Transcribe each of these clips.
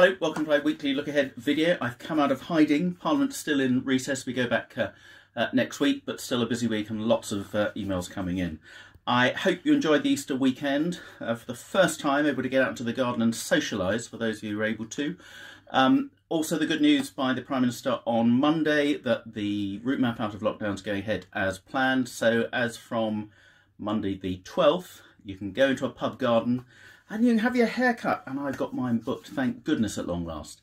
Hello, welcome to my weekly look ahead video. I've come out of hiding. Parliament's still in recess. We go back uh, uh, next week, but still a busy week and lots of uh, emails coming in. I hope you enjoyed the Easter weekend. Uh, for the first time, able to get out into the garden and socialise for those of you who are able to. Um, also, the good news by the Prime Minister on Monday that the route map out of lockdown is going ahead as planned. So, as from Monday the 12th, you can go into a pub garden and you can have your hair cut. And I've got mine booked, thank goodness, at long last.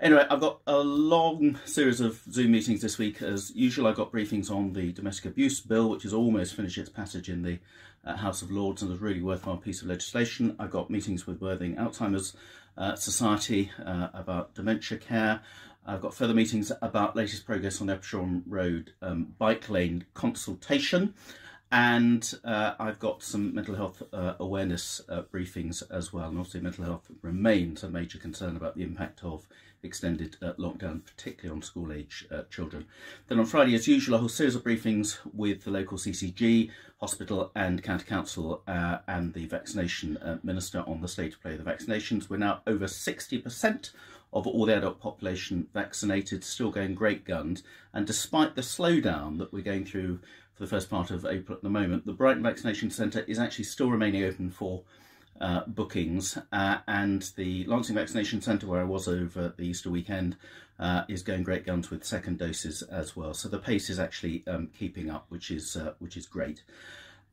Anyway, I've got a long series of Zoom meetings this week. As usual, I've got briefings on the domestic abuse bill, which has almost finished its passage in the uh, House of Lords and is a really worthwhile piece of legislation. I've got meetings with Worthing Alzheimer's uh, Society uh, about dementia care. I've got further meetings about latest progress on Upshur Road um, bike lane consultation and uh, I've got some mental health uh, awareness uh, briefings as well. And obviously, mental health remains a major concern about the impact of extended uh, lockdown, particularly on school age uh, children. Then on Friday, as usual, a whole series of briefings with the local CCG, hospital, and county council, uh, and the vaccination minister on the state of play of the vaccinations. We're now over 60% of all the adult population vaccinated, still going great guns. And despite the slowdown that we're going through for the first part of April at the moment, the Brighton Vaccination Centre is actually still remaining open for uh, bookings, uh, and the Lancing Vaccination Centre, where I was over the Easter weekend, uh, is going great guns with second doses as well. So the pace is actually um, keeping up, which is uh, which is great.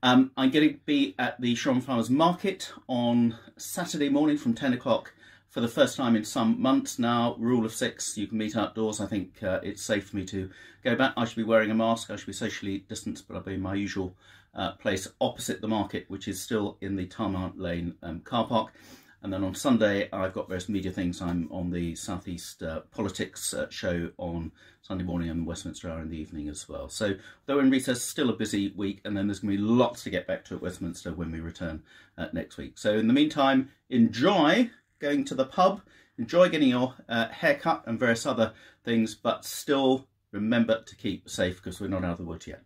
Um, I'm going to be at the Shoreham Farmers Market on Saturday morning from 10 o'clock for the first time in some months now. Rule of six, you can meet outdoors. I think uh, it's safe for me to go back. I should be wearing a mask. I should be socially distanced, but I'll be in my usual uh, place opposite the market, which is still in the Tarmount Lane um, car park. And then on Sunday, I've got various media things. I'm on the Southeast uh, Politics uh, show on Sunday morning and Westminster Hour in the evening as well. So, though in recess, still a busy week, and then there's going to be lots to get back to at Westminster when we return uh, next week. So, in the meantime, enjoy going to the pub, enjoy getting your uh, haircut and various other things, but still remember to keep safe because we're not out of the woods yet.